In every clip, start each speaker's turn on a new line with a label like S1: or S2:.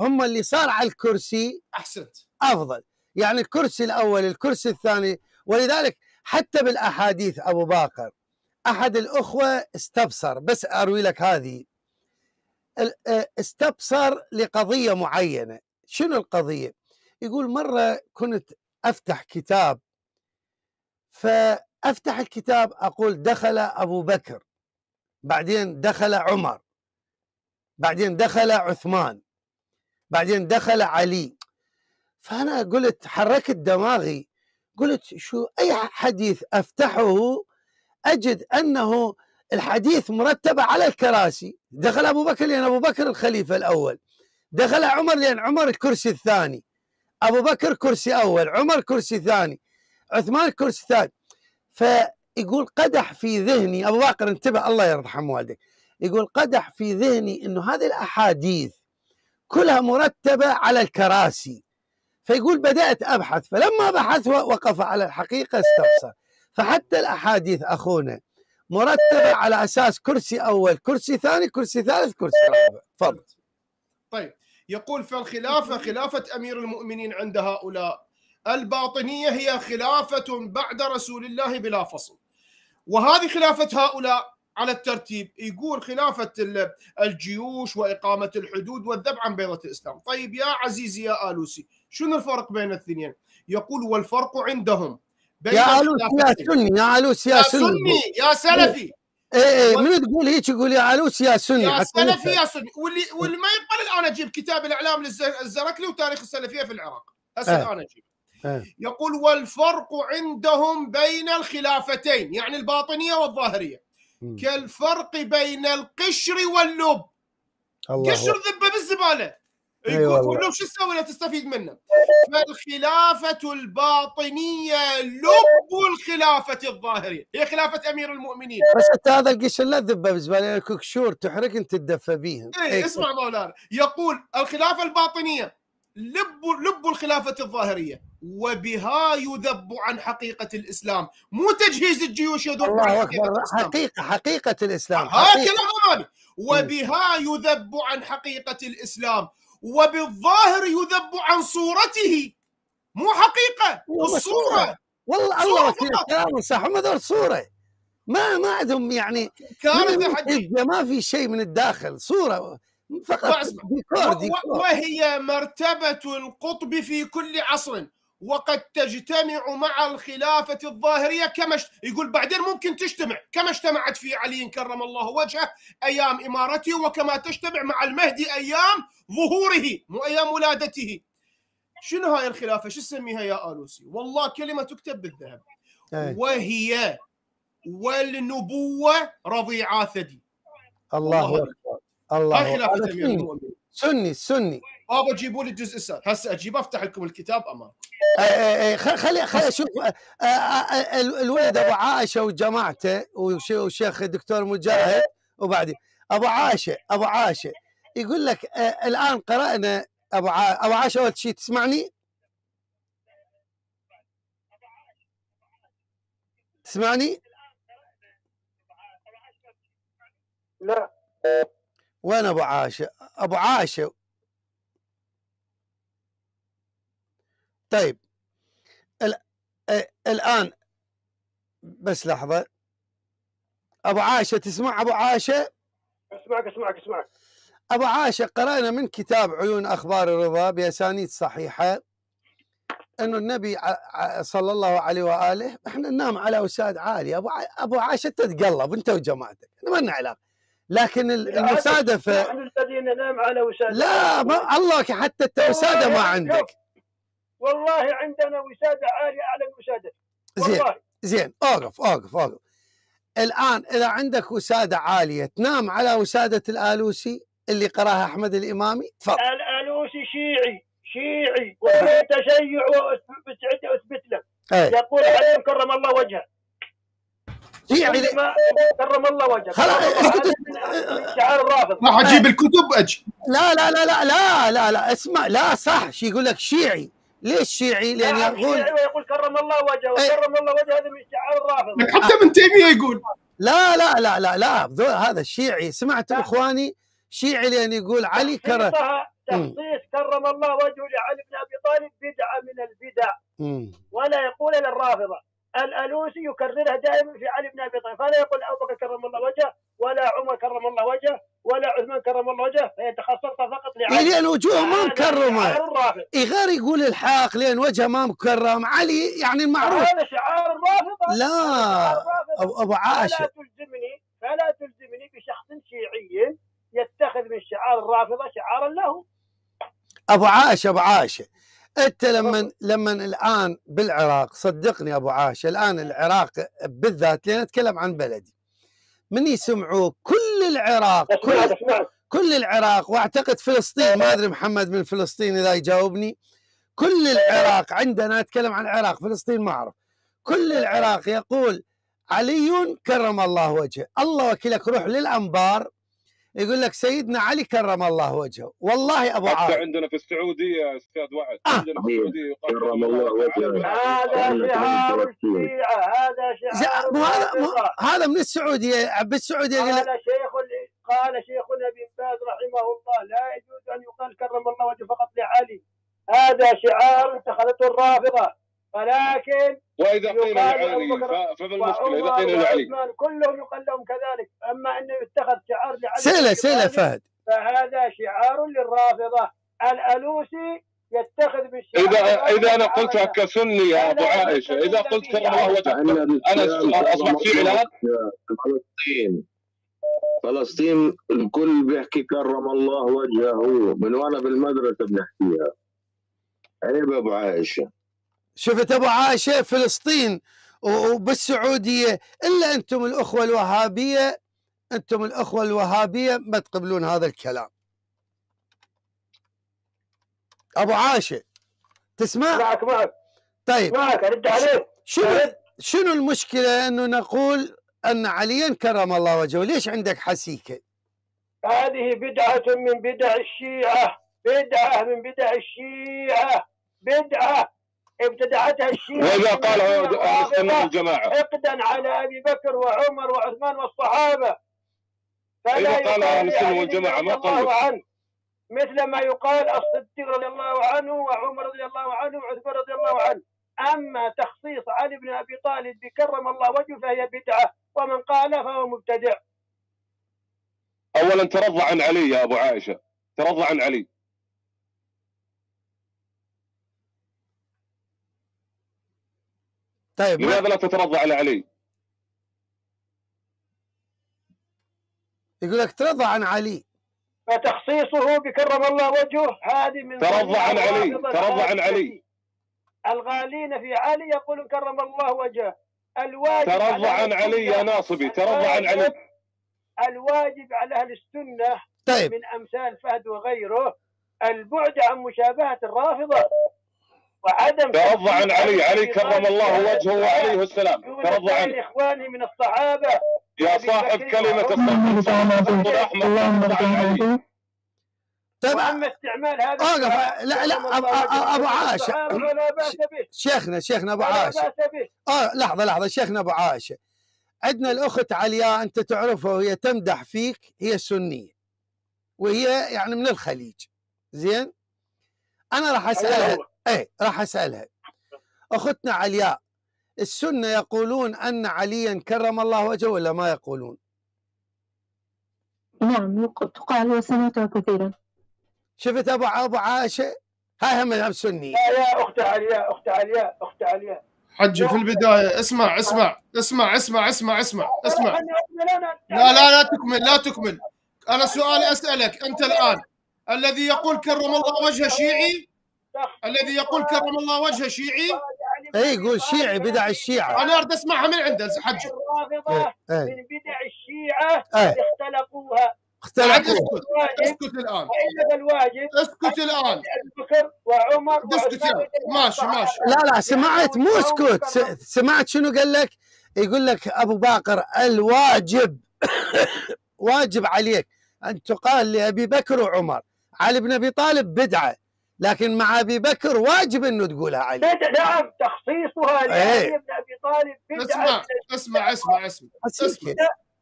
S1: هم اللي صار على الكرسي
S2: أحسنت.
S1: أفضل. يعني الكرسي الأول الكرسي الثاني. ولذلك حتى بالأحاديث أبو باكر أحد الأخوة استبصر. بس أروي لك هذه. استبصر لقضية معينة. شنو القضية؟ يقول مرة كنت أفتح كتاب. فأفتح الكتاب أقول دخل أبو بكر بعدين دخل عمر بعدين دخل عثمان. بعدين دخل علي. فأنا قلت حركت دماغي قلت شو أي حديث أفتحه أجد أنه الحديث مرتبه على الكراسي. دخل أبو بكر لأن أبو بكر الخليفة الأول. دخل عمر لأن عمر الكرسي الثاني. أبو بكر كرسي أول عمر كرسي ثاني عثمان كرسي ثاني. فيقول قدح في ذهني أبو بكر انتبه الله يرحم والديك. يقول قدح في ذهني إنه هذه الأحاديث كلها مرتبة على الكراسي. فيقول بدأت أبحث فلما بحث وقف على الحقيقة استفسر. فحتى الأحاديث أخونا مرتبة على أساس كرسي أول كرسي ثاني كرسي ثالث كرسي رابع. تفضل.
S2: طيب. يقول فالخلافة خلافة أمير المؤمنين عند هؤلاء. الباطنية هي خلافة بعد رسول الله بلا فصل. وهذه خلافة هؤلاء. على الترتيب يقول خلافة الجيوش وإقامة الحدود والذب عن بيضة الإسلام. طيب يا عزيزي يا آلوسي شنو الفرق بين الاثنين؟ يقول والفرق عندهم
S1: بين يا آلوسي يا سني يا آلوسي
S2: يا سني. يا سلفي.
S1: إيه إيه من تقول هيك؟ يقول يا علوس يا سني
S2: يا سلفي يا سني. واللي واللي ما يقبل الآن أجيب كتاب الإعلام للزركلي وتاريخ السلفية في العراق. هسه آه. الآن أجيب. آه. يقول والفرق عندهم بين الخلافتين يعني الباطنية والظاهرية. كالفرق بين القشر واللب. الله قشر ذبة بالزبالة. يقول أيوة له شو تسوي؟ لا تستفيد منه. فالخلافة الباطنية لب الخلافة الظاهرية. هي خلافة أمير المؤمنين.
S1: بس أنت هذا القشر لا تذبه بالزبالة كشور تحرق أنت تدفى بيهم
S2: إيه اسمع مولانا. يقول الخلافة الباطنية لب لب الخلافة الظاهرية. وبها يذب عن حقيقة الإسلام. مو تجهيز الجيوش يذب
S1: الله عن حقيقة الإسلام. حقيقة حقيقة الإسلام
S2: كلام وبها يذب عن حقيقة الإسلام. وبالظاهر يذب عن صورته. مو حقيقة الصورة.
S1: والله الله وكيل كلامه صح هم ذول صورة. ما ما عندهم يعني
S2: كارثة
S1: ما في شيء من الداخل. صورة. فقط
S2: ديكور ديكور وهي مرتبة القطب في كل عصر وقد تجتمع مع الخلافة الظاهرية كما يقول بعدين ممكن تجتمع كما اجتمعت في علي كرم الله وجهه أيام إمارته وكما تجتمع مع المهدي أيام ظهوره مو أيام ولادته. شنو هاي الخلافة؟ شو تسميها يا آلوسي؟ والله كلمة تكتب بالذهب. وهي والنبوة رضيعا ثدي.
S1: الله أكبر. الله هاي المؤمنين سني. سني
S2: بابا جيبوا لي الجزء السادس هسه أجيب أفتح لكم الكتاب امام
S1: خلي خلي أشوف الولد أبو عائشة وجماعته وشيخ الدكتور مجاهد وبعدين. أبو عائشة أبو عائشة يقول لك الآن قرأنا أبو عائشه أبو عائشة أول شيء تسمعني؟ تسمعني؟
S2: لا.
S1: وين أبو عائشه؟ أبو عائشه طيب الآن بس لحظة. أبو عائشه تسمع أبو عائشه
S2: أسمعك أسمعك أسمعك.
S1: أبو عائشه قرأنا من كتاب عيون أخبار الرضا بأسانيد صحيحة إنه النبي صلى الله عليه وآله إحنا ننام على وساد عالي. أبو أبو عائشه تتقلب أنت وجماعتك ما لنا علاقة. لكن المسادفه
S2: نحن الذين ننام على وسادة.
S1: لا ما الله حتى التوساده ما عندك.
S2: والله عندنا وسادة عالية أعلى من
S1: زين زين أوقف أوقف أوقف. الآن إذا عندك وسادة عالية تنام على وسادة الآلوسي اللي قرأها أحمد الإمامي
S2: تفضل. الآلوسي شيعي شيعي وفي تشيع واثبت له. أي. يقول عليهم كرم الله وجهه.
S1: شيعي
S2: كرم الله وجهه
S1: خلاص.
S2: شعار الرافض
S3: راح أجيب الكتب؟ أجي.
S1: لا لا لا لا لا لا لا اسمع لا صح. شي يقول لك شيعي. ليش شيعي؟ لأن
S2: يقول يقول كرم الله وجهه وكرم الله وجهه هذا من شعار الرافضه
S3: حتى ابن تيمية يقول.
S1: لا لا لا لا لا. هذا الشيعي سمعت إخواني؟ شيعي لأن يقول علي كرم.
S2: تخصيص
S4: كرم الله وجهه لعلي بن أبي طالب بدعة من البدع. ولا يقول إلا الرافضة. الألوسي يكررها دائما في علي بن أبي طالب. فلا يقول أبو بكر كرم الله وجهه ولا عمر كرم الله وجهه ولا عثمان كرم الله وجهه فيتخصصها فقط
S1: لعلي. لأن وجوهه ما مكرمة. غير يقول الحاق لأن وجهه ما مكرم. علي يعني المعروف.
S4: هذا شعار الرافضه
S1: لا. ابو عائشة.
S4: فلا تلزمني فلا تلزمني بشخص شيعي يتخذ من شعار الرافضة شعارا له.
S1: أبو عائشة أبو عائشة. أنت لما لما الآن بالعراق صدقني أبو عائشه الآن العراق بالذات لأن أتكلم عن بلدي. من يسمعوه كل العراق كل, كل العراق وأعتقد فلسطين ما أدري محمد من فلسطين إذا يجاوبني. كل العراق عندنا أتكلم عن العراق فلسطين ما أعرف. كل العراق يقول علي كرم الله وجهه. الله وكيلك روح للأنبار يقول لك سيدنا علي كرم الله وجهه. والله أبو
S5: عاصم. عندنا في السعودية أستاذ وعد. آه. عندنا في السعودية كرم الله
S4: وجهه. هذا شعار الشيعة. هذا شعار
S1: هذا هذا من السعودية. بالسعوديه
S4: قال شيخ قال شيخنا ابن باز رحمه الله لا يجوز أن يقال كرم الله وجهه فقط لعلي. هذا شعار اتخذته الرافضة. ولكن
S5: وإذا قيل لعلي فما المشكلة إذا قيل لعلي.
S4: كلهم يقال لهم كذلك. أما أنه يتخذ شعار لعلي
S1: سيله سيله فهد.
S4: فهذا شعار للرافضة. الألوسي يتخذ بالشعار
S5: إذا إذا أنا قلتها كسني يا أبو عائشة إذا قلت كرم الله وجهك أنا اصبحت في الآن.
S6: فلسطين. فلسطين الكل بيحكي كرم الله وجهه من وأنا بالمدرسة بنحكيها. عيب أبو عائشة.
S1: شفت أبو عائشه فلسطين وبالسعودية. إلا أنتم الأخوة الوهابية أنتم الأخوة الوهابية ما تقبلون هذا الكلام. أبو عائشه تسمع؟
S4: معك معك.
S1: طيب.
S4: معك أرد عليك.
S1: شنو شنو المشكلة؟ إنه نقول أن عليا كرم الله وجهه. ليش عندك حسيكة؟
S4: هذه بدعة من بدع الشيعة. بدعة من بدع الشيعة. بدعة. ابتدعتها الشيعة
S5: وإذا قال السنة الجماعة.
S4: حقدا على أبي بكر وعمر وعثمان والصحابة.
S5: فلا قال أهل السنة والجماعة ما قالوا
S4: مثل ما يقال الصديق رضي الله عنه وعمر رضي الله عنه وعثمان رضي الله عنه. أما تخصيص علي بن أبي طالب بكرم الله وجهه فهي بدعة ومن قال فهو مبتدع.
S5: أولا ترضى عن علي يا أبو عائشة. ترضى عن علي.
S1: طيب
S5: لماذا لا تترضى على علي؟
S1: يقول لك ترضى عن علي.
S4: فتخصيصه بكرم الله وجهه هذه من
S5: ترضى عن علي ترضى عن علي.
S4: الغالين في علي يقولون كرم الله وجهه. الواجب
S5: ترضى عن علي يا ناصبي ترضى عن علي.
S4: الواجب على أهل السنة
S1: طيب.
S4: من أمثال فهد وغيره البعد عن مشابهة الرافضة. وعدم
S5: ترضى عن علي. علي كرم الله وجهه وعليه السلام. ترضى عن
S4: إخواني من الصحابة
S5: يا صاحب كلمة الصدر أحمد
S1: طيب
S4: وأما استعمال هذا
S1: أوقف. لا لا ابو عائشه شيخنا شيخنا أبو عائشه آه لحظة لحظة. شيخنا أبو عائشه عندنا الأخت علياء أنت تعرفها وهي تمدح فيك هي سنية. وهي يعني من الخليج. زين؟ أنا راح أسألها. إيه راح أسألها. أختنا علياء السنة يقولون أن عليا كرم الله وجهه ولا ما يقولون؟
S7: نعم تقال وسمعتها كثيرا.
S1: شفت أبو أبو عائشه هاي هم مذهب سني.
S4: لا يا اخت علياء اخت علياء اخت علياء
S2: حجي في البداية اسمع اسمع اسمع اسمع اسمع اسمع اسمع. لا لا لا تكمل لا تكمل. أنا سؤالي أسألك أنت الآن الذي يقول كرم الله وجهه شيعي الذي يقول كرم الله وجهه شيعي؟
S1: اي يقول شيعي بدع الشيعة.
S2: أنا أريد أسمعها من عنده حج
S4: الرافضة إيه. من بدع الشيعة إيه. اختلقوها
S1: اختلقوها
S2: أسكت أسكت الآن.
S4: الواجب
S2: أسكت الآن.
S4: بكر وعمر
S2: أسكت ماشي ماشي.
S1: لا لا سمعت مو أسكت. سمعت شنو قال لك؟ يقول لك أبو باقر الواجب واجب عليك أن تقال لأبي بكر وعمر. علي بن أبي طالب بدعة. لكن مع أبي بكر واجب إنه تقولها علي.
S4: نعم تخصيصها لعلي بن أبي طالب
S2: اسمع اسمع اسمع اسمع, اسمع.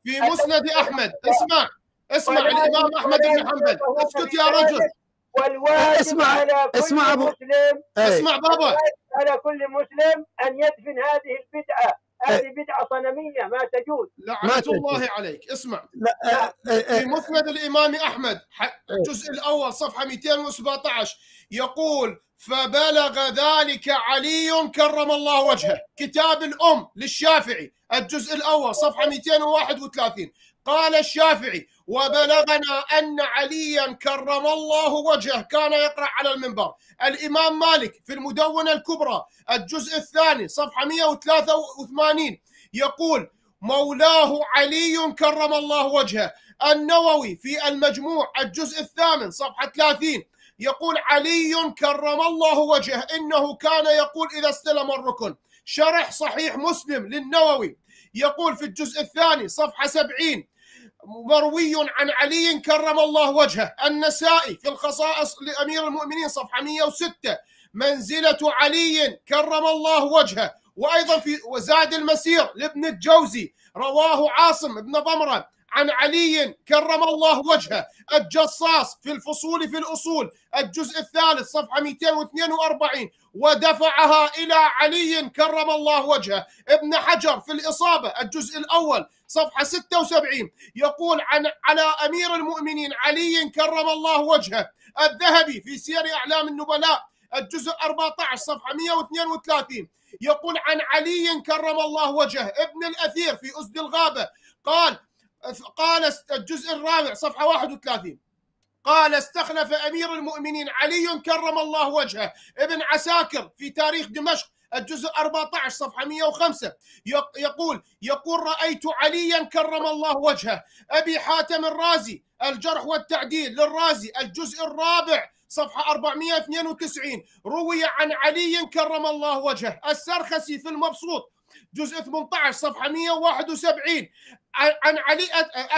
S2: في مسند أحمد. اسمع. اسمع الإمام أحمد بن حنبل. اسكت يا رجل.
S4: والواجب
S1: اسمع
S4: على كل
S1: اسمع أبو-
S4: مسلم.
S1: إيه.
S2: اسمع بابا.
S4: على كل مسلم أن يدفن هذه البدعة. هذه بدعة صنمية ما تجوز.
S2: لعنة
S1: تدري.
S2: الله عليك. اسمع.
S1: لا آه، آه،
S2: في
S1: آه،
S2: مسند الإمام أحمد ح- الجزء الأول صفحة 217 يقول فبلغ ذلك علي كرم الله وجهه. كتاب الأم للشافعي الجزء الأول صفحة 231 قال الشافعي وبلغنا أن عليا كرم الله وجهه. كان يقرأ على المنبر. الإمام مالك في المدونة الكبرى الجزء الثاني صفحة 183 يقول مولاه علي كرم الله وجهه. النووي في المجموع الجزء الثامن صفحة 30 يقول علي كرم الله وجهه. إنه كان يقول إذا استلم الركن. شرح صحيح مسلم للنووي. يقول في الجزء الثاني صفحة 70 مروي عن علي كرم الله وجهه النسائي في الخصائص لأمير المؤمنين صفحة 106 منزلة علي كرم الله وجهه وأيضا في وزاد المسير لابن الجوزي رواه عاصم بن ضمرة عن علي كرم الله وجهه الجصاص في الفصول في الأصول الجزء الثالث صفحة 242 ودفعها إلى علي كرم الله وجهه. ابن حجر في الإصابة الجزء الأول صفحة 76 يقول عن على أمير المؤمنين علي كرم الله وجهه. الذهبي في سير أعلام النبلاء الجزء 14 صفحة 132 يقول عن علي كرم الله وجهه. ابن الأثير في أسد الغابة قال قال الجزء الرابع صفحة 31 قال استخلف أمير المؤمنين علي كرم الله وجهه. ابن عساكر في تاريخ دمشق الجزء 14 صفحة 105 يق- يقول يقول رأيت عليا كرم الله وجهه. أبي حاتم الرازي الجرح والتعديل للرازي الجزء الرابع صفحة 492 روي عن علي كرم الله وجهه. السرخسي في المبسوط جزء 18 صفحة 171 عن علي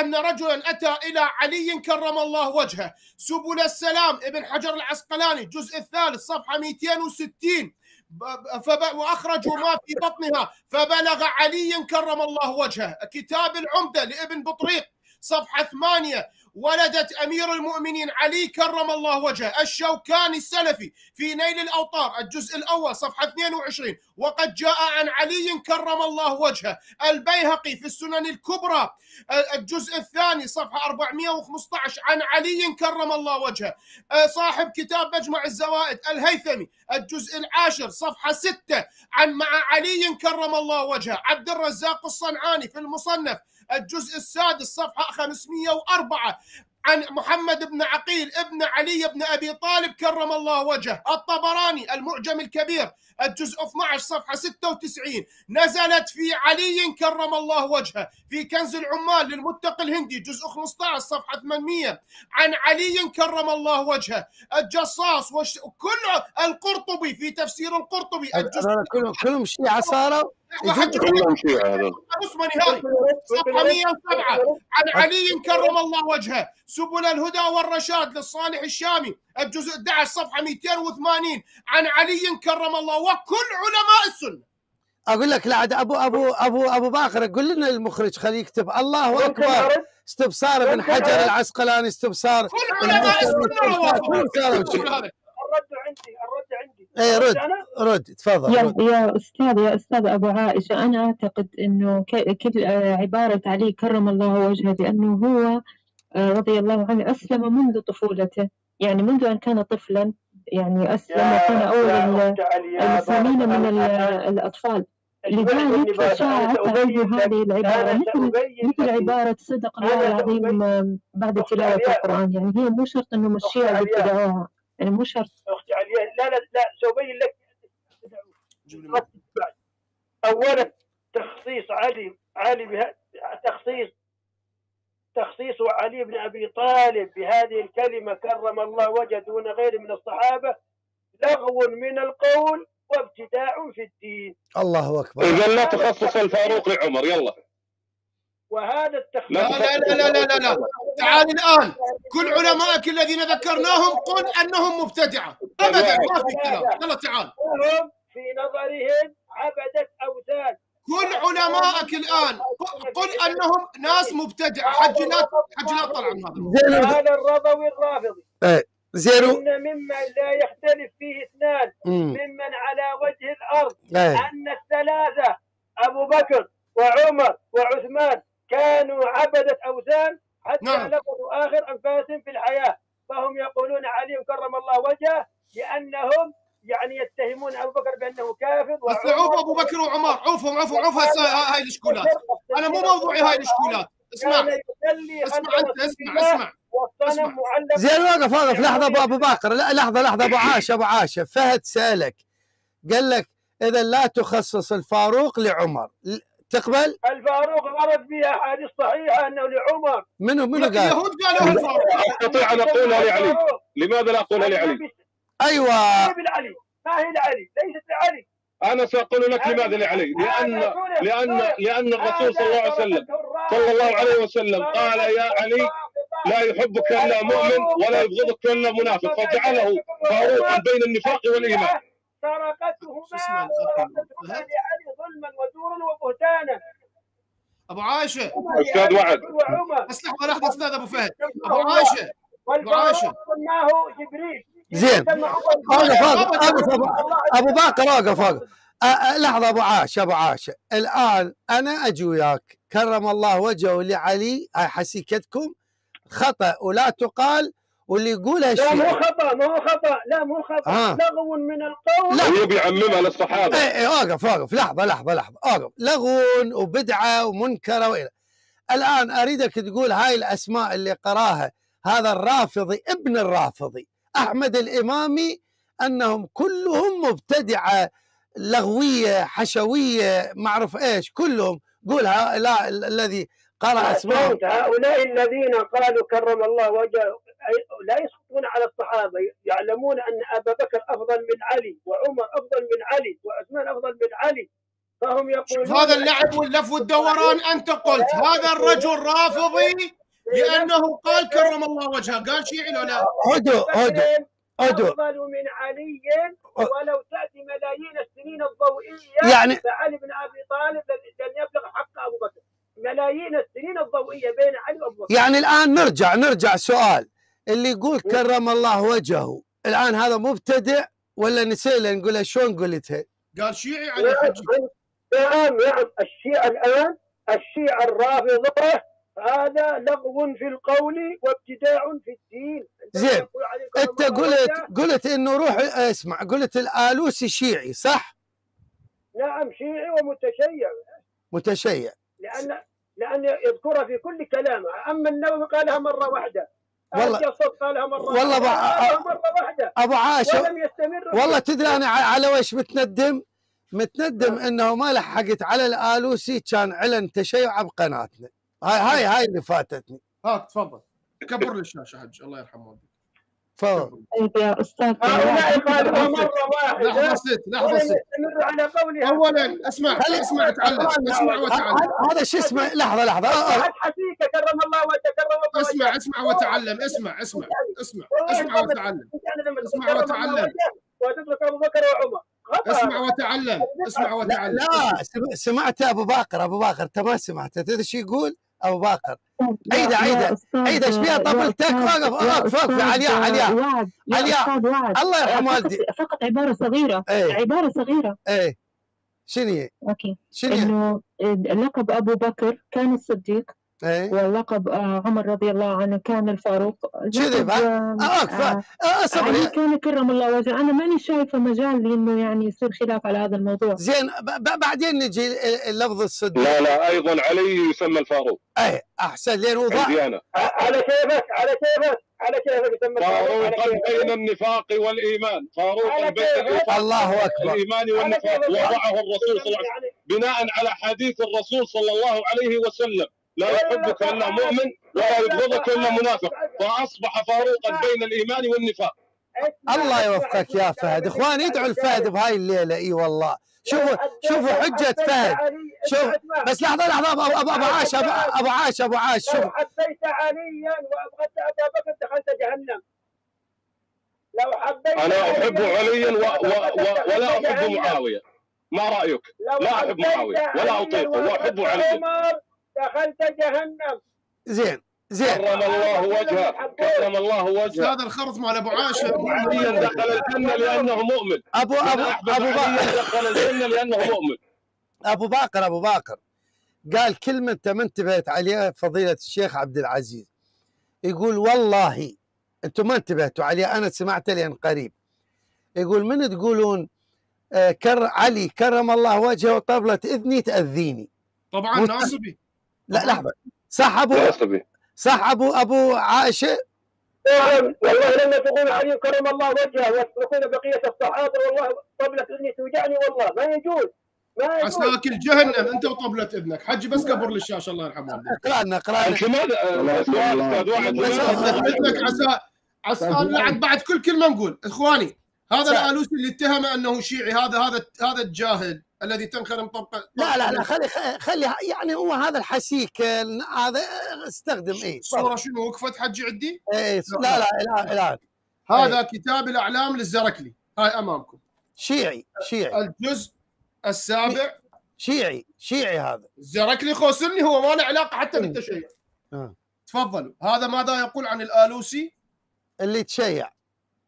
S2: أن رجلا أتى إلى علي كرم الله وجهه. سبل السلام ابن حجر العسقلاني. الجزء الثالث صفحة 260 ب- ب- فب... وأخرجوا ما في بطنها. فبلغ علي كرم الله وجهه. كتاب العمدة لابن بطريق صفحة ثمانية. ولدت أمير المؤمنين علي كرم الله وجهه الشوكاني السلفي في نيل الأوطار الجزء الأول صفحة 22 وقد جاء عن علي كرم الله وجهه البيهقي في السنن الكبرى الجزء الثاني صفحة 415 عن علي كرم الله وجهه صاحب كتاب مجمع الزوائد الهيثمي الجزء العاشر صفحة ستة عن مع علي كرم الله وجهه عبد الرزاق الصنعاني في المصنف الجزء السادس صفحة 504 عن محمد بن عقيل ابن علي بن أبي طالب كرم الله وجهه. الطبراني المعجم الكبير. الجزء 12 صفحة 96 نزلت في علي كرم الله وجهه. في كنز العمال للمتقي الهندي. جزء 15 صفحة 800 عن علي كرم الله وجهه. الجصاص وش... كل القرطبي في تفسير القرطبي الجزء
S1: كلهم كلهم شيعة صاروا؟
S6: كلهم شيعة
S2: صفحة 107 عن علي كرم الله وجهه. سبل الهدى والرشاد للصالح الشامي. الجزء 11 صفحة 280 عن علي كرم الله وكل علماء السنة.
S1: أقول لك لا عاد أبو أبو أبو أبو باكر قول لنا المخرج خليه يكتب. الله
S4: أكبر؟
S1: استبصار ابن حجر؟ العسقلاني استبصار.
S2: كل علماء السنة.
S4: الرد عندي الرد
S1: إيه رد؟ رد تفضل
S7: يا
S1: رد.
S7: يا أستاذ يا أستاذ أبو عائشة أنا أعتقد إنه ك- كل آه، عبارة علي كرم الله وجهه لأنه هو آه، رضي الله عنه أسلم منذ طفولته يعني منذ أن كان طفلا يعني أسلم وكان
S4: يا
S7: المسلمين من
S4: الله
S7: ال-
S4: فيك.
S7: الأطفال
S4: اسمح لي
S7: لذلك شاعت عنه هذه العبارة مثل مثل عبارة صدق الله العظيم بعد تلاوة. القرآن يعني هي مو شرط إنه
S4: أخت
S7: الشيعة اللي. ابتدعوها يعني مو شرط.
S4: أختي عليا لا لا لا سأبين لك. اولا تخصيص علي علي بها تخصيص تخصيص علي بن أبي طالب بهذه الكلمة كرم الله وجهه دون غيره من الصحابة لغو من القول وابتداع في الدين.
S1: الله أكبر.
S5: إذا لا تخصص الفاروق لعمر يلا.
S4: وهذا التخصيص
S2: لا لا لا لا لا لا, لا. تعال الآن. كل علمائك الذين ذكرناهم قل أنهم مبتدعة. أبدا ما في كلام. يلا تعال.
S4: في نظرهم عبدة أوثان.
S2: كل علمائك الآن قل أنهم ناس مبتدعة. حج لا حج لا طلع من هذا.
S1: زين
S4: هذا الرضوي الرافضي.
S1: زين
S4: إن مما لا يختلف فيه اثنان ممن على وجه الأرض.
S1: إيه.
S4: أن الثلاثة أبو بكر وعمر وعثمان كانوا عبدة أوثان. حتى
S2: نعم.
S4: لقوا آخر أنفاسهم في الحياة فهم يقولون علي كرم الله وجهه لأنهم يعني يتهمون أبو بكر بأنه كافر
S2: بس عوف أبو بكر وعمر. عوفهم عوفهم عوف هاي الإشكالات. أنا مو موضوعي هاي الإشكالات. اسمع. اسمع أنت اسمع اسمع.
S4: والصنم
S2: اسمع.
S4: معلق
S1: زين وقف وقف لحظة ابو أبو بكر. لا لحظة لحظة. أبو عاشه أبو عاشه فهد سألك. قال لك إذا لا تخصص الفاروق لعمر. تقبل؟
S4: الفاروق ورد فيها أحاديث صحيحة أنه لعمر.
S1: منو منو قال؟
S2: اليهود قالوا الفاروق.
S5: أستطيع أن اقولها لعلي. لماذا لا اقولها لعلي؟
S1: أيوه.
S4: لعلي. ما هي لعلي؟ ليست لعلي.
S5: أنا سأقول لك لماذا لعلي. لأن لأن لأن الرسول صلى الله عليه وسلم صلى الله عليه وسلم قال يا علي لا يحبك إلا مؤمن ولا يبغضك إلا منافق. فجعله فاروقا بين النفاق والإيمان.
S4: سرقتهما ظلما وزورا وبهتانا.
S2: أبو عائشة.
S5: أستاذ وعد.
S2: بس لحظه لحظه أستاذ أبو فهد؟ أبو عائشة.
S4: والفاروق
S2: عائشة.
S4: معه جبريل.
S1: زين. أبو ابو بكر أوقف أوقف. لحظة أبو عاشه أبو عاشه الآن أنا أجي وياك. كرم الله وجهه لعلي. هاي حسيكتكم خطأ. ولا تقال. واللي يقولها
S4: لا مو خطأ مو خطأ. لا مو خطأ.
S1: آه.
S4: لغو من القول.
S1: لا.
S5: ويبي يعممها للصحابة.
S1: اي اي أوقف أوقف. لحظة لحظة لحظة. أوقف. لغون وبدعة ومنكرة وإلى. الآن أريدك تقول هاي الأسماء اللي قراها هذا الرافضي ابن الرافضي أحمد الإمامي أنهم كلهم مبتدعة لغوية حشوية ما اعرف إيش كلهم. قول هؤلاء ال- الذي قرأ اسماء.
S4: هؤلاء الذين قالوا كرم الله وجهه. لا يسقطون على الصحابه يعلمون أن أبا بكر أفضل من علي وعمر أفضل من علي وعثمان أفضل من علي. فهم يقولون
S2: هذا اللعب واللف والدوران أنت قلت. هذا الرجل رافضي لأنه قال كرم الله وجهه. قال شيعي لو لا.
S1: هدو هدو هدو
S4: أفضل من علي ولو تأتي ملايين السنين الضوئية
S1: يعني
S4: فعلي بن أبي طالب لن لن يبلغ حق أبو بكر. ملايين السنين الضوئية بين علي وأبو بكر.
S1: يعني الآن نرجع نرجع سؤال اللي يقول كرم الله وجهه الآن هذا مبتدع ولا نسيله نقول شلون قلتها؟
S2: قال شيعي على حجي
S4: نعم نعم الشيعة الآن الشيعة الرافضة هذا لغو في القول وابتداع في الدين
S1: زين.
S4: أنت
S1: قلت. قلت إنه روح اسمع قلت الآلوسي شيعي صح؟
S4: نعم شيعي ومتشيع
S1: متشيع
S4: لأن لأن يذكرها في كل كلامه أما النووي قالها مرة واحدة
S1: والله-
S4: قالها
S1: والله
S4: مرة واحدة.
S1: أبو عاشر
S4: ولم يستمر.
S1: والله تدري أنا على وش متندم؟ متندم إنه ما لحقت على الآلوسي كان علن تشيع بقناتنا هاي هاي هاي اللي فاتتني.
S2: هات تفضل. كبر لي الشاشة حج الله يرحم والديك
S1: تفضل.
S7: طيب يا أستاذ
S4: هؤلاء مرة لحظة
S2: ست
S4: لحظة
S2: ست.
S4: على قولها
S2: اولا اسمع اسمع تعلم اسمع وتعلم.
S1: هذا- شو اسمه؟ لحظة لحظة. آه، آه.
S4: أحد حسيك كرم الله وجهه كرم الله
S2: اسمع. اسمع وتعلم اسمع اسمع اسمع اسمع وتعلم. اسمع وتعلم.
S4: وتترك أبو بكر وعمر.
S2: اسمع وتعلم اسمع
S1: لا,
S2: وتعلم.
S1: لا سم- سمعت أبو باقر أبو باقر انت ما سمعته تدري شو يقول أبو باقر عيدة- عيدة. عيدة، إيش فيها طبلتك؟ وقف، وقف، وقف، علياء، علياء.
S7: وعد يا
S1: علياء.
S7: أستاذ وعد
S1: الله يرحم والدي
S7: فقط عبارة صغيرة
S1: إيه
S7: عبارة صغيرة
S1: إيه شنو هي؟
S7: أوكي
S1: شنو هي؟
S7: إنه لقب أبو بكر كان الصديق
S1: إيه؟
S7: ولقب آه، عمر رضي الله عنه كان الفاروق.
S1: كذب،؟
S7: آه،
S1: آه، أكفى.
S7: آه،
S1: آه،
S7: علي
S1: صبري
S7: كان كرم الله وجهه. أنا ماني شايفة مجال لأنه يعني يصير خلاف على هذا الموضوع.
S1: زين ب- ب- بعدين نجي ال- اللفظ الصدق
S5: لا لا أيضا علي يسمى الفاروق.
S1: إيه أحسن لين وضع.
S4: على كيفك؟ على كيفك؟ على كيفك يسمى
S5: فاروقا. بين النفاق والإيمان. فاروقا بين. النفاق
S1: الله أكبر.
S5: الايمان والنفاق. وضعه الرسول صلى الله عليه وسلم.
S4: يعني
S5: بناء على حديث الرسول صلى الله عليه وسلم. لا يحبك الا مؤمن ولا يبغضك الا منافق. فأصبح فاروقا بين الإيمان والنفاق.
S1: الله يوفقك يا فهد.
S4: كلامي.
S1: إخوان يدعوا الفهد بهاي الليلة. إي والله. شوفوا شوفوا حجة فهد. شوف بس لحظة لحظة أبو أبو أبو عاش أبو عاش أبو عاش. شوف.
S4: لو حبيت عليا وابغضت ابا بكر دخلت جهنم. لو حبيت
S5: أنا أحب عليا و... و... و... ولا
S4: أحب.
S5: معاوية. ما
S4: رأيك؟
S5: لا أحب
S4: حبيت
S5: معاوية. ولا
S4: وأبغضت
S5: وأحب عليا.
S4: دخلت جهنم.
S1: زين
S5: زين. كرم الله وجهه. كرم الله وجهه.
S2: هذا الخرط مال أبو عائشه
S5: دخل الجنة لأنه مؤمن.
S1: ابو ابو أبو باقر
S5: دخل الجنة لأنه مؤمن.
S1: أبو باقر أبو باقر قال كلمة أنت ما انتبهت عليها فضيلة الشيخ عبد العزيز. يقول والله أنتم ما انتبهتوا عليها أنا سمعت لين قريب. يقول من تقولون آه كر علي كرم الله وجهه وطبلة إذني تأذيني؟
S2: طبعا ناصبي
S1: لا لحظة. ناصبي صح أبو؟ أبو عائشة؟
S4: نعم. والله لما تقول علي كرم الله وجهه ويتركون بقية الصحابة والله طبلة اذني توجعني والله ما يجوز
S2: عساك الجهنم أنت وطبلة اذنك حجي بس قبر للشاشه الله يرحمه.
S1: اقرأ لنا اقرأ لنا.
S5: أستاذ
S2: واحد عسى عسى بعد كل كلمة نقول إخواني هذا الآلوسي اللي اتهم أنه شيعي هذا هذا هذا الجاهل الذي تنخرم طبقة
S1: لا لا لا خلي خلي يعني هو هذا الحسيك هذا استخدم إيه
S2: الصورة شنو وقفت حجي عندي؟
S1: إيه لا لا الان الآن.
S2: هذا إيه. كتاب الأعلام للزركلي. هاي أمامكم.
S1: شيعي شيعي.
S2: الجزء السابع.
S1: شيعي شيعي هذا.
S2: الزركلي خو سني هو ما له علاقة حتى بالتشيع. آه. تفضلوا. هذا ماذا يقول عن الآلوسي؟
S1: اللي تشيع.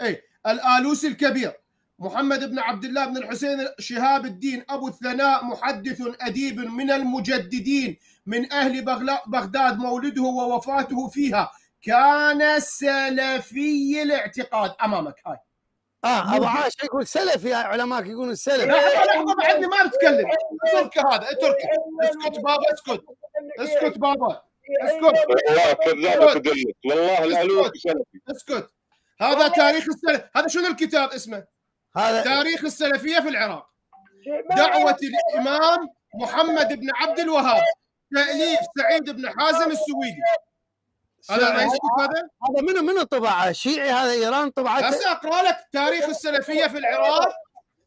S2: اي الالوسي الكبير. محمد بن عبد الله بن الحسين شهاب الدين أبو الثناء محدث أديب من المجددين من أهل بغداد مولده ووفاته فيها. كان سلفي الاعتقاد أمامك. هاي.
S1: آه أبو عاش يقول سلفي علماء يقولون سلفي.
S2: لا لحظه بعدني ما بتكلم. تركي هذا تركي اسكت بابا اسكت. اسكت بابا. اسكت.
S5: والله كذاب والله الالوف
S2: سلفي. اسكت. هذا تاريخ السلف هذا شنو الكتاب اسمه؟ هذا تاريخ السلفية في العراق. دعوة الإمام محمد بن عبد الوهاب تأليف سعيد بن حازم السويدي. هذا يسكت هذا؟
S1: هذا منو منو طبعه؟ شيعي هذا إيران طبعته
S2: هسه أقرأ لك تاريخ السلفية في العراق.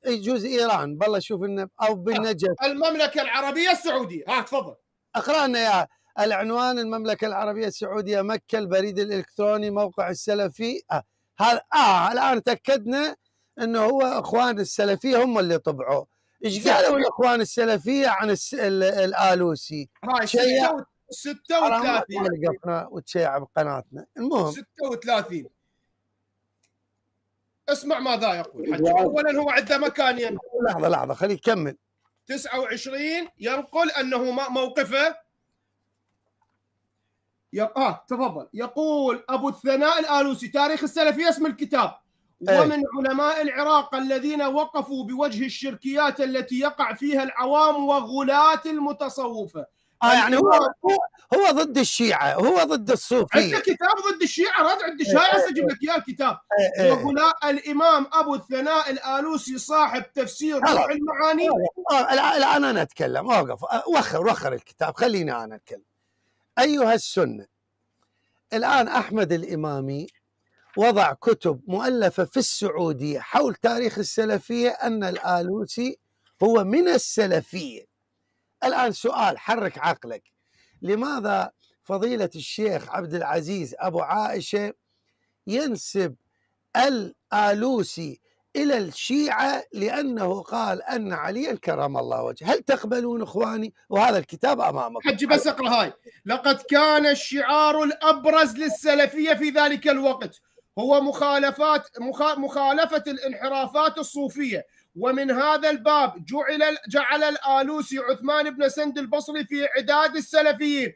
S1: يجوز إيران. بالله شوف انه أو بالنجف.
S2: المملكة العربية السعودية. ها تفضل.
S1: أقرأ لنا إياها. العنوان المملكة العربية السعودية مكة البريد الإلكتروني موقع السلفي. آه. هذا آه الآن تأكدنا إنه هو إخوان السلفية هم اللي طبعوه. إيش قالوا الإخوان السلفية عن الآلوسي؟
S2: هاي 36
S1: وقفنا وتشيع بقناتنا. المهم.
S2: 36 اسمع ماذا يقول حجي. اولا هو عنده مكانين
S1: لحظة لحظة خليه يكمل.
S2: 29 ينقل أنه موقفه آه تفضل. يقول أبو الثناء الآلوسي تاريخ السلفيه اسم الكتاب. إيه. ومن علماء العراق الذين وقفوا بوجه الشركيات التي يقع فيها العوام وغلاة المتصوفة.
S1: آه يعني هو هو ضد الشيعة هو ضد الصوفية.
S2: عنده كتاب ضد الشيعة؟ رد عند الشيعة إيه أجيب لك إياه الكتاب. إيه وغلاء الإمام أبو الثناء الآلوسي صاحب تفسير روح المعاني.
S1: الآن أنا أتكلم. أوقف. وخر وخر الكتاب. خليني أنا أتكلم. أيها السنة الآن أحمد الإمامي وضع كتب مؤلفة في السعودية حول تاريخ السلفية أن الآلوسي هو من السلفية. الآن سؤال حرك عقلك. لماذا فضيلة الشيخ عبد العزيز أبو عائشة ينسب الآلوسي إلى الشيعة لأنه قال أن عليا كرم الله وجهه، هل تقبلون إخواني؟ وهذا الكتاب أمامكم.
S2: حجي بس اقرأ هاي، لقد كان الشعار الأبرز للسلفية في ذلك الوقت. هو مخالفات مخالفة الانحرافات الصوفية. ومن هذا الباب جعل جعل الآلوسي عثمان بن سند البصري في عداد السلفيين.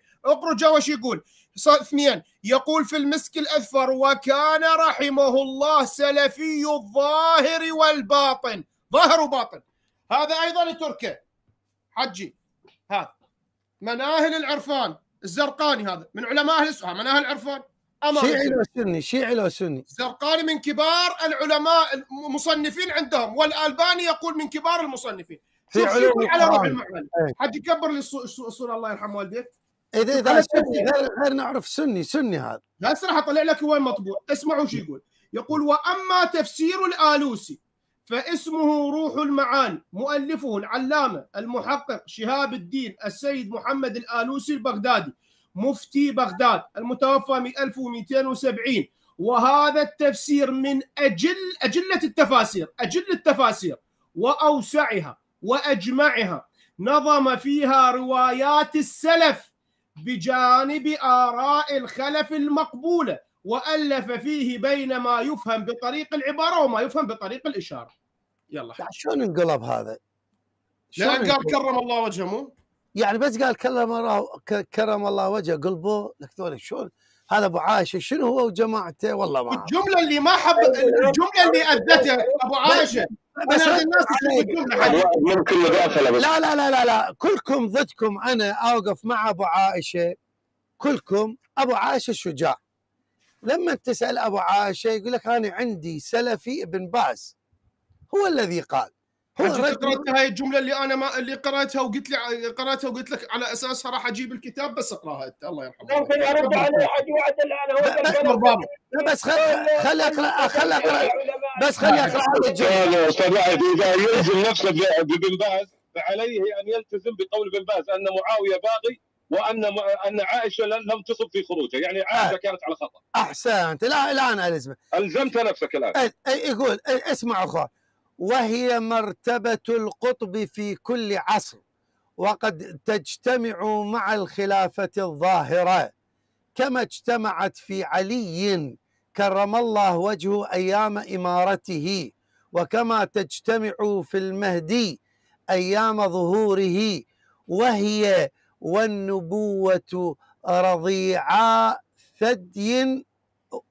S2: جو وش يقول. اثنين يقول في المسك الاذفر وكان رحمه الله سلفي الظاهر والباطن. ظاهر وباطن. هذا أيضا لتركيا حجي. هذا مناهل العرفان. الزرقاني هذا. من علماء أهل السنة. مناهل العرفان.
S1: شيعي لو سني شيعي لو سني.
S2: الزرقاني من كبار العلماء المصنفين عندهم والألباني يقول من كبار المصنفين.
S1: في علوم
S2: على روح المعاني إيه. لي الصورة الله يرحم والديك.
S1: اذا إذا سني غير نعرف سني سني هذا.
S2: هسه راح اطلع لك وين مطبوع اسمعوا شو يقول. يقول وأما تفسير الآلوسي فاسمه روح المعاني مؤلفه العلامة المحقق شهاب الدين السيد محمد الآلوسي البغدادي مفتي بغداد المتوفى 1270 وهذا التفسير من أجل أجلة التفاسير أجل التفاسير وأوسعها وأجمعها. نظم فيها روايات السلف. بجانب آراء الخلف المقبولة وألف فيه بين ما يفهم بطريق العبارة وما يفهم بطريق الإشارة يلا
S1: شلون انقلب هذا؟
S2: لا قال كرم الله وجهه؟
S1: يعني بس قال كرم الله كرم الله وجهه قلبه لك شلون هذا أبو عائشه شنو هو وجماعته؟ والله ما
S2: الجملة اللي ما حب الجملة اللي أذتها أبو عائشه بس الناس
S6: ممكن مداخله بس.
S1: لا لا لا لا لا. كلكم ضدكم. أنا أوقف مع أبو عائشه كلكم. أبو عائشه شجاع لما تسأل أبو عائشه يقول لك أنا عندي سلفي ابن باز. هو الذي قال.
S2: هو قرأت هاي الجملة اللي أنا ما اللي قرأتها وقلت لي قرأتها وقلت لك على أساسها راح أجيب الكتاب بس أقرأها أنت. الله يرحمه.
S4: ممكن أرد عليه حد وعد
S1: لا بس خل خلي أقرأ خلي أقرأ. بس خلي أقرأ
S6: الجملة. أستاذ إذا يلزم نفسه ببن باز فعليه أن يلتزم بقول بن باز أن معاوية باغي وأن أن عائشة لم تصب في خروجه، يعني عائشة كانت على خطأ.
S1: أحسنت، لا الآن الزمه.
S6: ألزمت نفسك الآن.
S1: يقول اسمع اخوان وهي مرتبة القطب في كل عصر وقد تجتمع مع الخلافة الظاهرة كما اجتمعت في علي كرم الله وجهه أيام إمارته وكما تجتمع في المهدي أيام ظهوره وهي والنبوة رضيعاء ثدي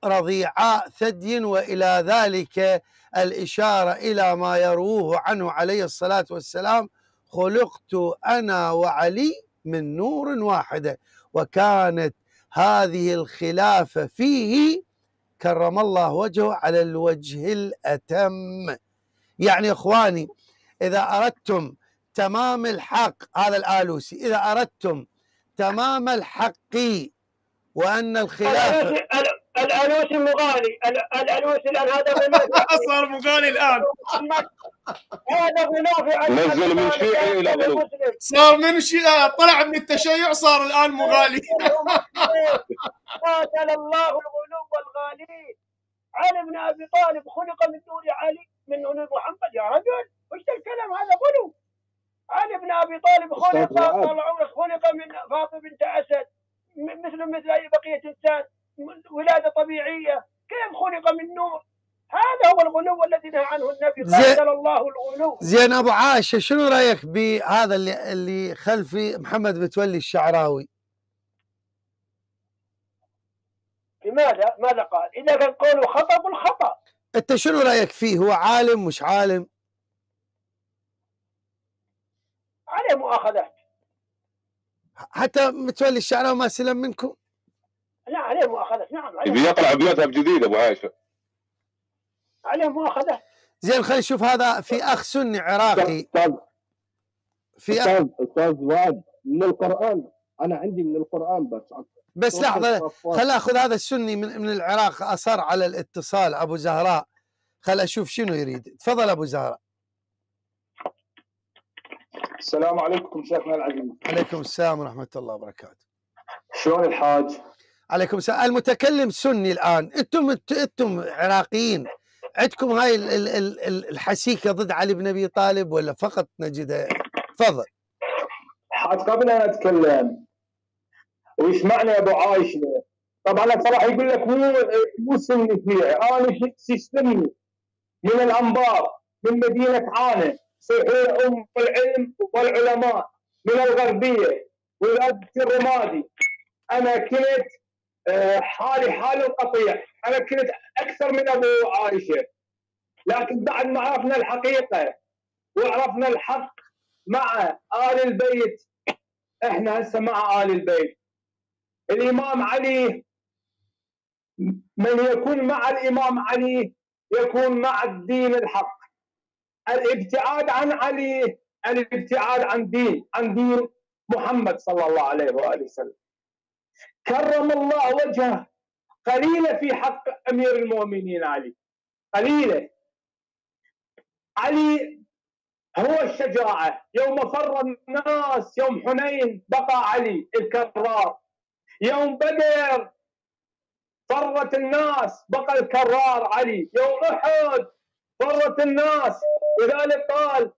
S1: رضيعاء ثدي وإلى ذلك الإشارة إلى ما يروه عنه عليه الصلاة والسلام خلقت أنا وعلي من نور واحدة وكانت هذه الخلافة فيه كرم الله وجهه على الوجه الأتم. يعني إخواني إذا أردتم تمام الحق هذا الآلوسي إذا أردتم تمام الحق وأن الخلافة
S4: الالوسي مغالي الالوسي الآن هذا
S2: صار مغالي الآن.
S4: هذا غلو
S6: نزل من شيعي إلى غلو.
S2: صار من شيعي طلع من التشيع صار الآن مغالي.
S4: قاتل الله الغلو والغالين. علي بن أبي طالب خلق من نور علي من نور محمد. يا رجل وش الكلام؟ هذا غلو. علي بن أبي طالب خلق طال عمرك خلق من فاطمة بنت أسد مثل مثل أي بقية إنسان. ولادة طبيعية كيف خلق من نور هذا هو الغلو الذي نهى عنه النبي قاتل الله الغلو
S1: زين أبو عائشه شنو رأيك بهذا اللي اللي خلفي محمد متولي الشعراوي
S4: لماذا؟ ماذا قال؟ إذا كان قوله خطأ قل خطأ
S1: أنت شنو رأيك فيه؟ هو عالم مش عالم؟
S4: عليه مؤاخذات
S1: حتى متولي الشعراوي ما سلم منكم؟
S4: عليه مؤاخذات نعم
S6: عليه يبي يطلع بمذهب جديد أبو عائشه
S4: عليه مؤاخذات
S1: زين خلينا نشوف هذا في أخ سني عراقي.
S8: أستاذ
S1: في
S8: أستاذ أستاذ واد من القرآن. أنا عندي من القرآن بس.
S1: بس لحظة خل اخذ هذا السني من من العراق أصر على الاتصال. أبو زهراء خل أشوف شنو يريد. تفضل أبو زهراء.
S8: السلام عليكم شيخنا العزيز.
S1: عليكم السلام ورحمة الله وبركاته.
S8: شلون الحاج؟
S1: عليكم السلام. المتكلم سني الآن. أنتم أنتم عراقيين. عندكم هاي الحسيكة ضد علي بن أبي طالب ولا فقط نجدها تفضل.
S8: حاج قبل أن أتكلم ويسمعني أبو عايشه طبعا صراحة يقول لك مو مو سني شيعي أنا سني من الأنبار من مدينة عانة. صحيح أم العلم والعلماء من الغربية ولاده الرمادي. أنا كنت حالي حال القطيع أنا كنت أكثر من أبو عائشة. لكن بعد ما عرفنا الحقيقة وعرفنا الحق مع آل البيت إحنا هسه مع آل البيت. الإمام علي من يكون مع الإمام علي يكون مع الدين الحق. الابتعاد عن علي الابتعاد عن دين عن دين محمد صلى الله عليه وآله وسلم. كرم الله وجهه قليلة في حق أمير المؤمنين علي. قليلة علي هو الشجاعة. يوم فر الناس يوم حنين بقى علي الكرار. يوم بدر فرت الناس بقى الكرار علي. يوم أحد فرت الناس. لذلك قال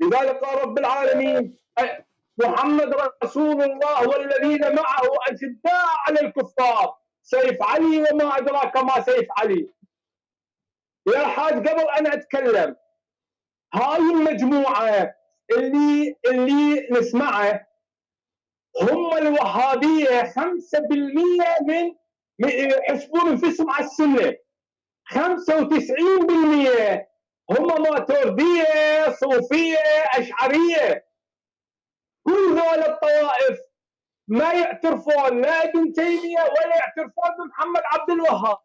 S8: لذلك قال رب العالمين محمد رسول الله والذين معه أشداء على الكفار. سيف علي وما أدراك ما سيف علي. يا حاج قبل أن أتكلم هاي المجموعة اللي اللي نسمعه هم الوهابية 5% من يحسبون انفسهم على السنة. 95% هم ماتوردية صوفية أشعرية. كل ذول الطوائف. ما يعترفون لا ابن تيمية ولا يعترفون بمحمد عبد الوهاب.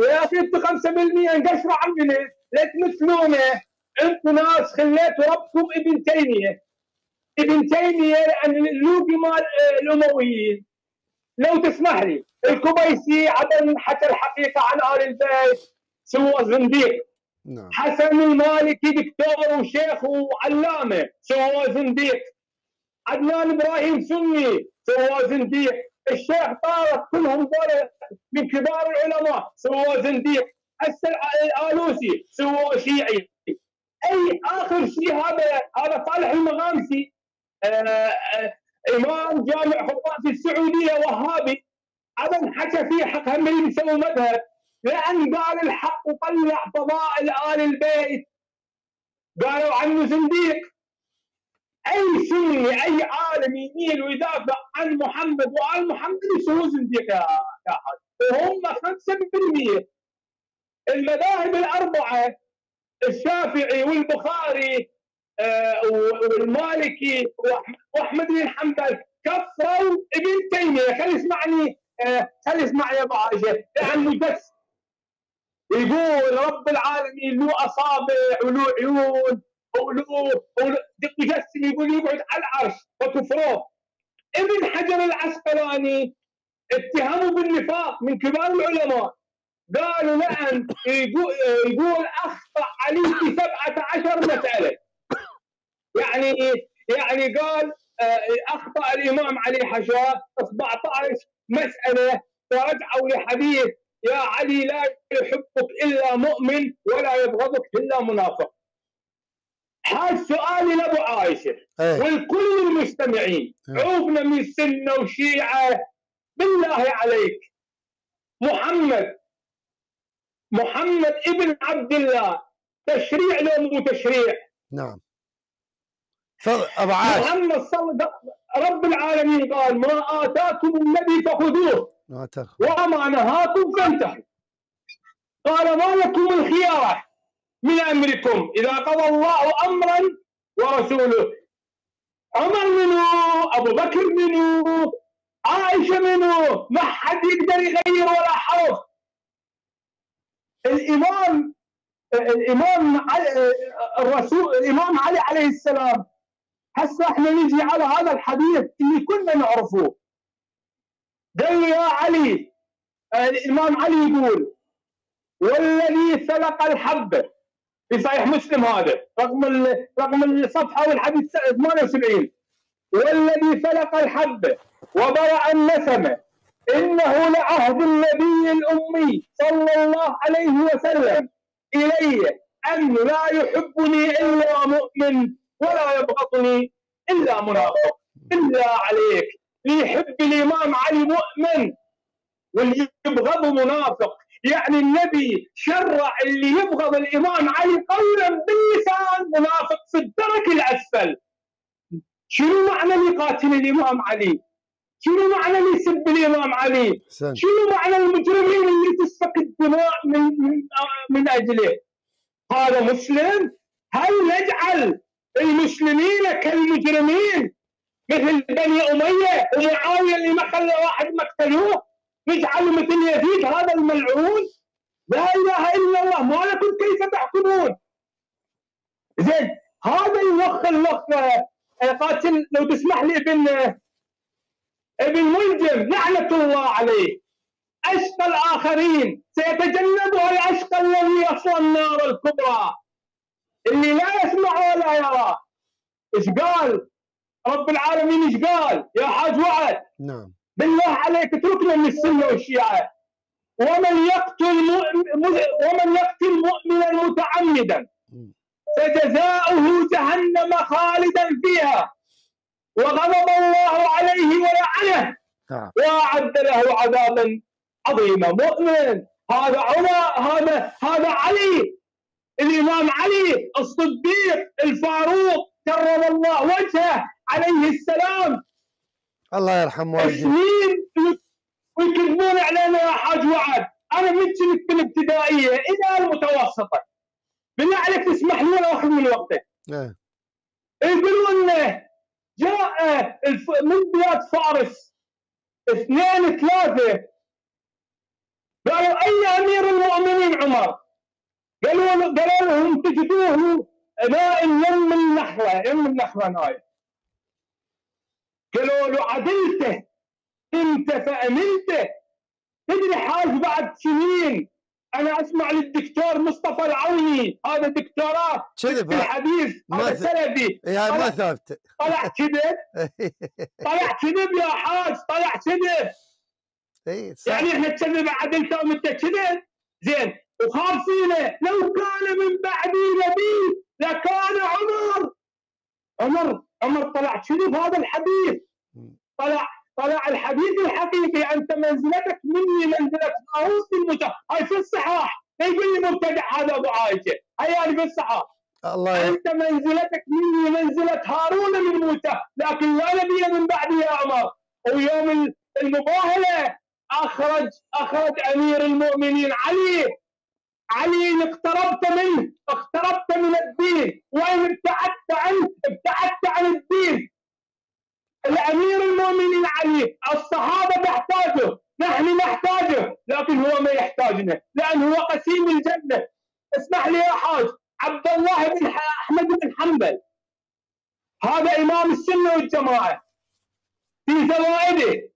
S8: يا أخي أنتم 5% انقشروا عمنا لا تمثلونه أنتم ناس خليتوا ربكم ابن تيمية. ابن تيمية لأن اللوبي مال الأمويين. لو تسمح لي الكبيسي عدم حكى الحقيقة عن آل البيت سوى زنديق. نعم. حسن المالكي دكتور وشيخ وعلامة سوى زنديق. عدنان إبراهيم سني سوى زنديق. الشيخ طارق كلهم دول من كبار العلماء سوى زنديق. الآلوسي سوى شيعي. أي آخر شيء هذا؟ هذا صالح المغامسي. آه آه إمام جامع في السعودية وهابي. عدم حكى فيه حق هم يسوي مذهب. لأن قال الحق وطلع فضائل آل البيت. قالوا عنه زنديق. أي سني اي عالم يميل ويدافع عن محمد وآل محمد يسووا زنديق يا حاج. وهم 5% المذاهب الأربعة الشافعي والبخاري آه والمالكي واحمد بن حنبل. كفروا ابن تيمية. خلي يسمعني آه خلي يسمعني يا أبو عائشه لأنه بس. يقول رب العالمين له أصابع وله عيون. وله مجسم يقول يقعد على العرش وكفروه ابن حجر العسقلاني اتهموا بالنفاق من كبار العلماء. قالوا نعم يقول, يقول أخطأ علي في 17 مسألة. يعني يعني قال آه، أخطأ الإمام علي حشاه 17 مسألة فرجعوا لحديث يا علي لا يحبك إلا مؤمن ولا يبغضك إلا منافق. هذا سؤالي لأبو عايشه إيه. والكل المستمعين إيه. عوفنا من سنة وشيعة. بالله عليك. محمد محمد ابن عبد الله. تشريع لو مو تشريع.
S1: نعم. تفضل أبو عاش.
S8: محمد صلى رب العالمين قال ما آتاكم النبي فخذوه. وما نهاكم فانتهوا. قال ما لكم الخيار. من أمركم. إذا قضى الله امرا ورسوله. عمر منو؟ أبو بكر منو؟ عائشة منو؟ ما حد يقدر يغير ولا حرف. الإمام علي الرسول الإمام علي عليه السلام. هسه إحنا نجي على هذا الحديث اللي كنا نعرفه. قال يا علي الإمام علي يقول والذي سلق الحبه في صحيح مسلم هذا رقم رقم الصفحة والحديث 78 والذي فلق الحب وبرأ النسمه إنه لعهد النبي الأمي صلى الله عليه وسلم الي انه لا يحبني إلا مؤمن ولا يبغضني إلا منافق. إلا عليك يحب الامام علي مؤمن واللي يبغضه منافق. يعني النبي شرع اللي يبغض الإمام علي قولا باللسان منافق في الدرك الأسفل شنو معنى اللي يقاتل الإمام علي؟ شنو معنى اللي يسب الإمام علي؟ شنو معنى المجرمين اللي تسفك الدماء من من, من أجله؟ هذا مسلم؟ هل نجعل المسلمين كالمجرمين مثل بني أمية ومعاوية اللي ما خلى واحد مقتلوه؟ يجعل مثل يزيد هذا الملعون. لا إله إلا الله ما لكم كيف تحكمون؟ زين هذا الوخ الوخ آه، قاتل لو تسمح لي ابن ابن ملجم لعنة الله عليه. اشقى الآخرين سيتجنبها الاشقى الذي يصلى النار الكبرى. اللي لا يسمع ولا يرى. إيش قال؟ رب العالمين إيش قال؟ يا حاج وعد.
S1: نعم.
S8: بالله عليك اتركنا من السنة والشيعة. ومن يقتل ومن يقتل مؤمنا متعمدا. فجزاؤه جهنم خالدا فيها. وغضب الله عليه ولعنه.
S1: نعم.
S8: وأعد له عذابا عظيما. مؤمن. هذا عمر هذا هذا علي. الإمام علي الصديق الفاروق كرم الله وجهه عليه السلام.
S1: الله يرحم والديه
S8: سنين ويكذبون علينا يا حاج وعد أنا من كنت بالابتدائيه إلى المتوسطة. بالله عليك تسمح لي ولا من وقتك.
S1: إيه.
S8: يقولون جاء الف... من بلاد فارس. اثنين ثلاثة. قالوا اي أمير المؤمنين عمر؟ قالوا قالوا لهم تجدوه نائم يم النخله يم النخله نايم قالوا له عدلته انت فامنته تدري حاج بعد سنين أنا أسمع للدكتور مصطفى العوني هذا دكتوراه
S1: كذب
S8: في الحديث هذا سلفي
S1: يا ما ثابت.
S8: طلع كذب طلع كذب يا حاج؟ طلع كذب
S1: اي
S8: يعني إحنا كذب عدلته وانت كذب زين. وخاصينه لو كان من بعدي نبي لكان عمر. عمر عمر طلع كذب هذا الحديث؟ طلع طلع الحديث الحقيقي انت منزلتك مني منزلة طاووس المتى هاي في الصحاح لا يقول لي مبتدع هذا أبو عائشه هاي في الصحاح
S1: الله
S8: أنت منزلتك مني منزلة هارون من موسى لكن لا نبي من بعدي يا عمر. ويوم المباهلة اخرج أخرج أمير المؤمنين علي. علي اقتربت منه. اقتربت من الدين. وإن ابتعدت عنه ابتعدت عن الدين. الأمير المؤمنين علي الصحابة تحتاجه نحن نحتاجه لكن هو ما يحتاجنا لأن هو قسيم الجنة. اسمح لي يا حاج عبد الله بن أحمد بن حنبل. هذا إمام السنة والجماعة. في زوائده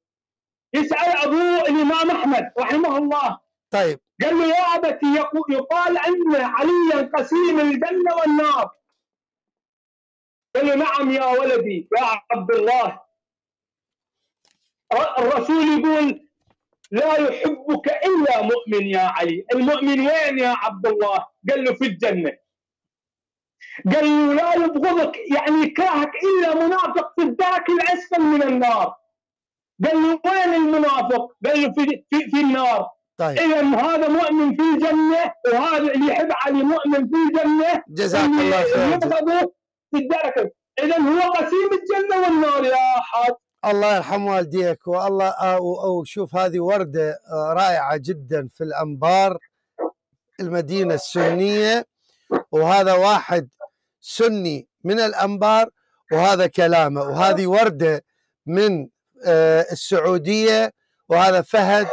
S8: يسأل ابوه الإمام أحمد رحمه الله.
S1: طيب.
S8: قال له يا أبتي يقال أن عليا قسيم الجنة والنار. قال له نعم يا ولدي يا عبد الله. الرسول يقول لا يحبك إلا مؤمن يا علي. المؤمن وين يا عبد الله. قال له في الجنة. قال له لا يبغضك يعني يكرهك إلا منافق في الدرك الاسفل من النار. قال له وين المنافق؟ قال له في, في, في النار.
S1: طيب.
S8: اذا هذا مؤمن في الجنة وهذا اللي يحب علي مؤمن في الجنة.
S1: جزاك الله خير.
S8: يبغضه في الدرك اذا هو قسيم الجنه والنار يا حاج
S1: الله يرحم والديك والله أو شوف هذه وردة رائعة جدا في الأنبار المدينة السنية. وهذا واحد سني من الأنبار وهذا كلامه. وهذه وردة من السعودية وهذا فهد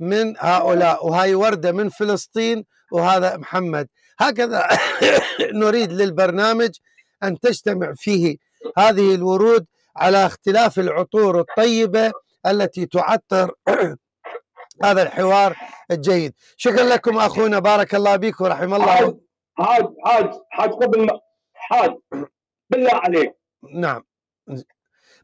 S1: من هؤلاء. وهاي وردة من فلسطين وهذا محمد. هكذا نريد للبرنامج أن تجتمع فيه هذه الورود على اختلاف العطور الطيبة التي تعطر هذا الحوار الجيد. شكرا لكم أخونا بارك الله بك ورحم الله.
S8: حاج حاج حاج حاج قبل ما حاج بالله عليك.
S1: نعم.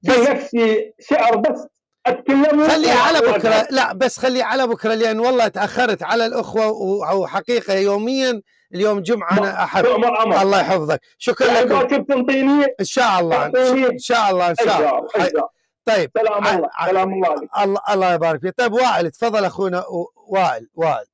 S8: في نفسي شعر بس أتكلم.
S1: خليه على بكرة لا بس خليه على بكرة لأن والله تأخرت على الأخوة وحقيقه يوميا اليوم جمعة أنا أحب. الله يحفظك. شكرا لكم.
S8: تنطيني؟
S1: إن شاء الله إن شاء الله إن شاء الله طيب
S8: سلام الله سلام الله
S1: الله الله يبارك فيك. طيب وائل تفضل أخونا وائل وائل.